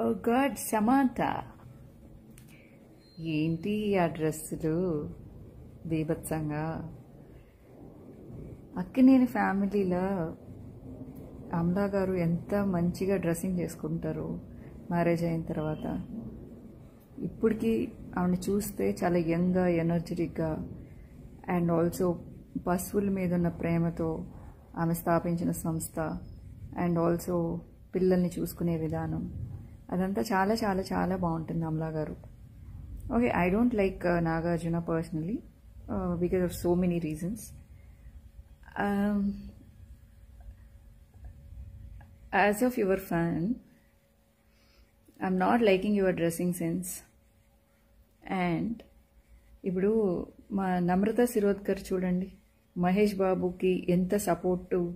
ఓ God Samantha. ఏంటి ఆ డ్రెస్సులు బీభత్సంగా. అక్కినేని ఫ్యామిలీలో అమలా గారు ఎంత మంచిగా డ్రెస్సింగ్ చేసుకుంటారు మ్యారేజ్ అయిన తర్వాత. ఇప్పటికీ ఆవిడని చూస్తే చాలా యంగ్గా ఎనర్జెటిక్గా అండ్ ఆల్సో పశువుల మీద ఉన్న ప్రేమతో ఆమె స్థాపించిన సంస్థ అండ్ ఆల్సో పిల్లల్ని చూసుకునే విధానం. అదంతా చాలా చాలా చాలా బాగుంటుంది అమలా గారు. Okay I don't like Nagarjuna personally because of so many reasons as of your fan I'm not liking your dressing sense and ఇప్పుడు మా నమ్రత శిరోద్కర్ చూడండి. మహేష్ బాబుకి ఎంత సపోర్టివ్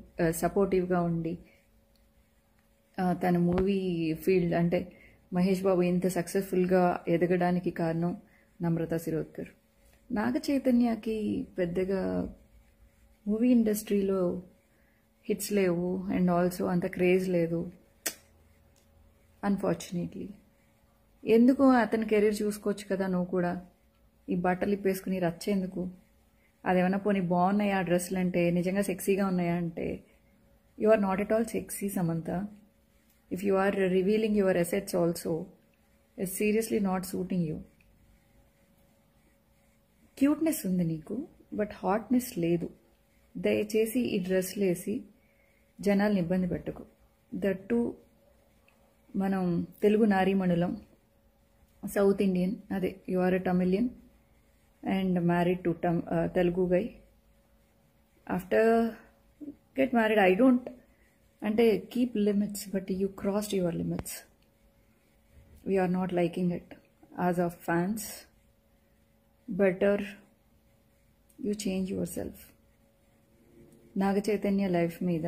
సపోర్టివ్గా uh, ఉండి తన మూవీ ఫీల్డ్ అంటే మహేష్ బాబు ఇంత సక్సెస్ఫుల్గా ఎదగడానికి కారణం నమ్రత శిరోద్కర్. నాగ చైతన్యకి పెద్దగా మూవీ ఇండస్ట్రీలో హిట్స్ లేవు అండ్ ఆల్సో అంత క్రేజ్ లేదు. అన్ఫార్చునేట్లీ ఎందుకు అతని కెరీర్ చూసుకోవచ్చు కదా నువ్వు కూడా? ఈ బట్టలు ఇప్పేసుకుని రచ్చేందుకు అదేమన్నా పోనీ బాగున్నాయా ఆ డ్రెస్సులు అంటే నిజంగా సెక్సీగా ఉన్నాయా అంటే? You are not at all sexy Samantha if you are revealing your assets also is seriously not suiting you cuteness ఉంది నీకు బట్ హాట్నెస్ లేదు. దయచేసి ఈ డ్రెస్లు వేసి జనాల్ని ఇబ్బంది పెట్టకు. దట్టు మనం తెలుగు నారీమణులం సౌత్ ఇండియన్ అదే you are a Tamilian and married to టమ్ Telugu guy after get married I don't అంటే keep limits but you crossed your limits we are not liking it as of fans better you change yourself Naga Chaitanya life మీద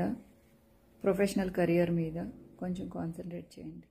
professional career మీద కొంచెం concentrate చేయండి